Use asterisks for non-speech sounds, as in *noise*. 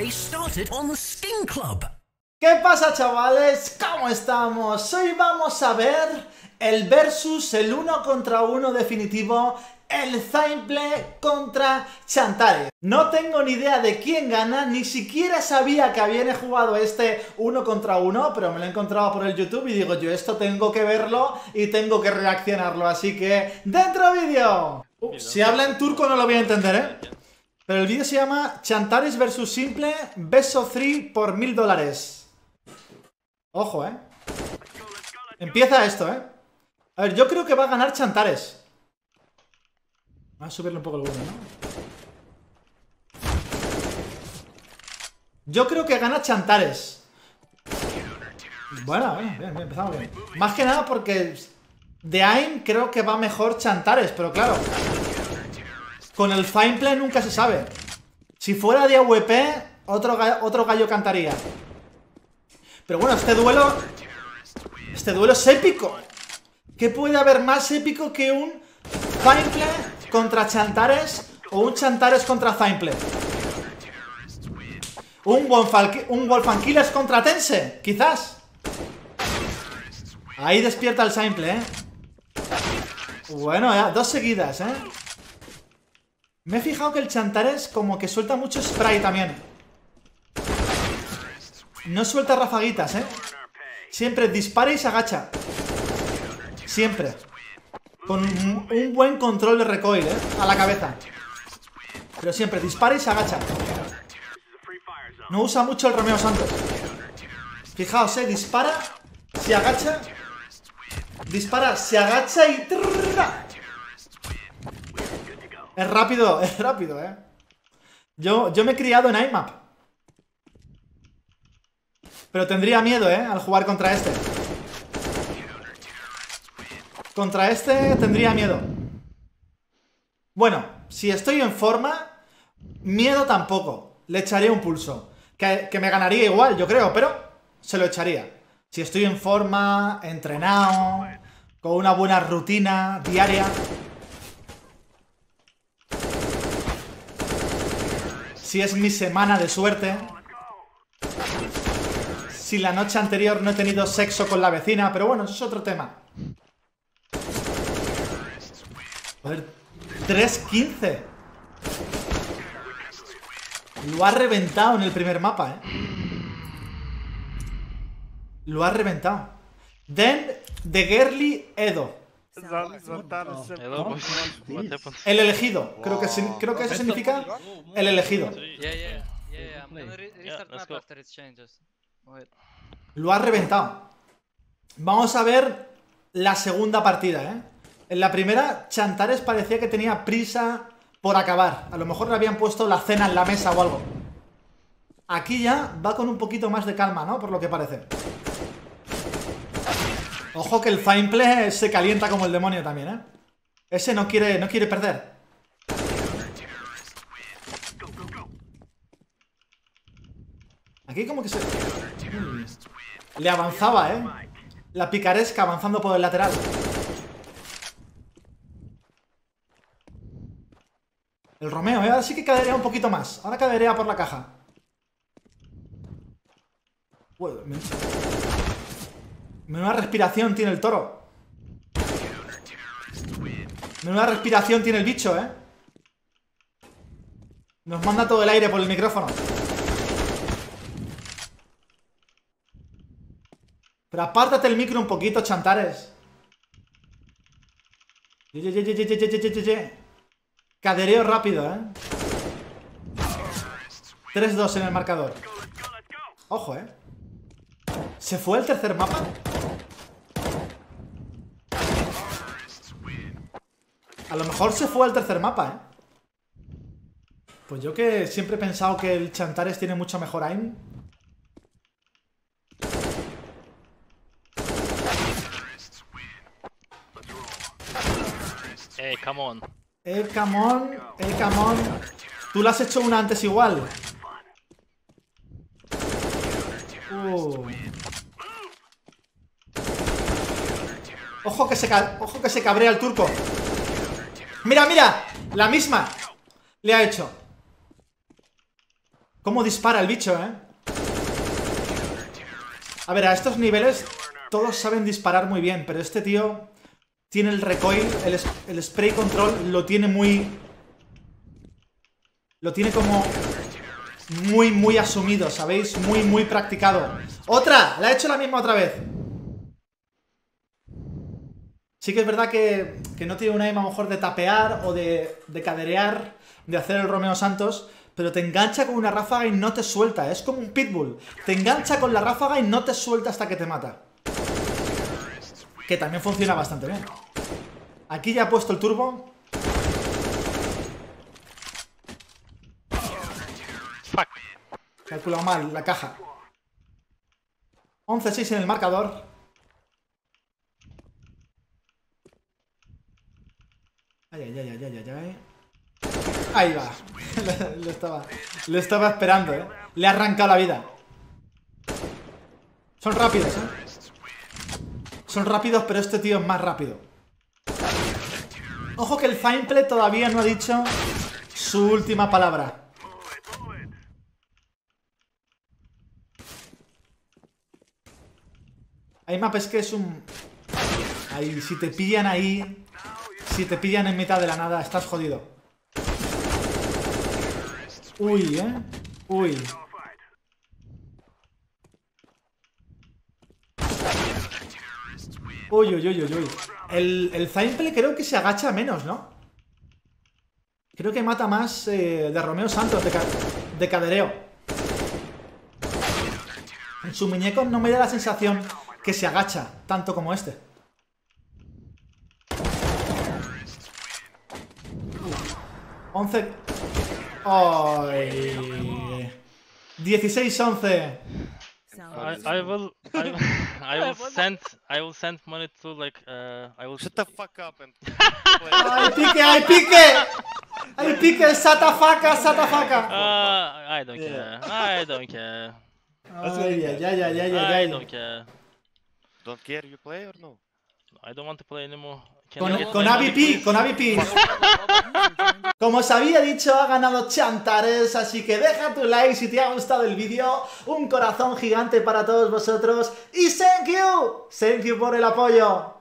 day started on the Skin Club. ¿Qué pasa chavales? ¿Cómo estamos? Hoy vamos a ver el versus, el uno contra uno definitivo, el Zaimple contra Chantare. No tengo ni idea de quién gana, ni siquiera sabía que habían jugado este uno contra uno, pero me lo he encontrado por el YouTube y digo, yo esto tengo que verlo y tengo que reaccionarlo, así que ¡dentro vídeo! Uh, si habla en turco no lo voy a entender, ¿eh? Pero el vídeo se llama Chantares versus Simple Beso 3 por mil dólares. Ojo, ¿eh? Empieza esto, ¿eh? A ver, yo creo que va a ganar Chantares. Vamos a subirle un poco el volumen, ¿no? Yo creo que gana Chantares. Bueno, bien, bien, empezamos bien. Más que nada porque de AIM creo que va mejor Chantares, pero claro. Con el Fine Play nunca se sabe. Si fuera de AWP, otro, otro gallo cantaría. Pero bueno, este duelo... Este duelo es épico. ¿Qué puede haber más épico que un Zaimple contra Chantares o un Chantares contra Zaimple? Un, un Wolfanquiles contra Tense, quizás. Ahí despierta el Zaimple, ¿eh? Bueno, ya, dos seguidas, ¿eh? Me he fijado que el Chantares como que suelta mucho spray también. No suelta rafaguitas, ¿eh? Siempre dispara y se agacha. Siempre. Con un buen control de recoil, ¿eh? A la cabeza. Pero siempre dispara y se agacha. No usa mucho el Romeo Santos. Fijaos, ¿eh? Dispara, se agacha. Dispara, se agacha y... Es rápido, *laughs* es rápido, ¿eh? Yo, yo me he criado en IMAP. Pero tendría miedo, ¿eh? Al jugar contra este. Contra este tendría miedo. Bueno, si estoy en forma, miedo tampoco. Le echaría un pulso. Que, que, me ganaría igual, yo creo, pero se lo echaría. Si estoy en forma, entrenado, con una buena rutina diaria. Si es mi semana de suerte si la noche anterior no he tenido sexo con la vecina, pero bueno, eso es otro tema. Ver, 3.15. Lo ha reventado en el primer mapa, ¿eh? Lo ha reventado. Den de Gerli Edo. *laughs* El elegido. Creo que, creo que eso significa el elegido. Lo ha reventado. Vamos a ver la segunda partida, ¿eh? En la primera, Chantares parecía que tenía prisa por acabar. A lo mejor le habían puesto la cena en la mesa o algo. Aquí ya va con un poquito más de calma, ¿no? Por lo que parece. Ojo que el fine play se calienta como el demonio también, ¿eh? Ese no quiere, no quiere perder. Aquí como que se... Le avanzaba, ¿eh? La picaresca avanzando por el lateral. El Romeo, ¿eh? Ahora sí que caderea un poquito más. Ahora caderea por la caja. Menuda respiración tiene el toro. Menuda respiración tiene el bicho, ¿eh? Nos manda todo el aire por el micrófono. Pero apártate el micro un poquito, chantares. Cadereo rápido, ¿eh? 3-2 en el marcador. Ojo, ¿eh? ¿Se fue el tercer mapa? A lo mejor se fue el tercer mapa, ¿eh? Pues yo que siempre he pensado que el Chantares tiene mucho mejor aim Eh, come on. Eh, come on. Eh, come on. Tú lo has hecho una antes igual. Uh. Ojo que se ojo que se cabrea el turco. Mira, mira, la misma le ha hecho. ¿Cómo dispara el bicho, eh? A ver, a estos niveles todos saben disparar muy bien, pero este tío tiene el recoil, el, el spray control lo tiene muy... Lo tiene como muy, muy asumido, ¿sabéis? Muy, muy practicado. ¡Otra! La he hecho la misma otra vez. Sí que es verdad que, no tiene una aim a lo mejor de tapear o de, de caderear, de hacer el Romeo Santos, pero te engancha con una ráfaga y no te suelta. Es como un pitbull. Te engancha con la ráfaga y no te suelta hasta que te mata. Que también funciona bastante bien. Aquí ya he puesto el turbo. Fuck. Calculado mal la caja. 11-6 en el marcador. Ay, ay, ay, ay, ay, ay. Ahí va. *laughs* lo, estaba, lo estaba esperando, ¿eh? Le ha arrancado la vida. Son rápidos, ¿eh? Son rápidos, pero este tío es más rápido. Ojo que el Fineplay todavía no ha dicho su última palabra. Hay mapas que es un... Ahí, si te pillan ahí... Si te pillan en mitad de la nada, estás jodido. Uy, ¿eh? Uy. Uy, uy, uy, uy, uy. El, el creo que se agacha menos, ¿no? Creo que mata más eh, de Romeo Santos, de, de cadereo. En su muñeco no me da la sensación que se agacha tanto como este. 11. ¡Ay! 16-11. I, I will I, *laughs* I will send I will send money to like uh I will Shut the fuck up and *laughs* ¡Ay, pique, ay, pique! ¡Ay, pique! ¡Satafaca, satafaca! Uh, I don't care. I don't care. Ay, ay, ay, ay, ay, I don't care. don't care you play or no? I don't want to play anymore. Can Con, you get con my money, AVP, please? con AVP. *laughs* Como os había dicho, ha ganado Chantares, así que deja tu like si te ha gustado el vídeo, un corazón gigante para todos vosotros y thank you, thank you por el apoyo.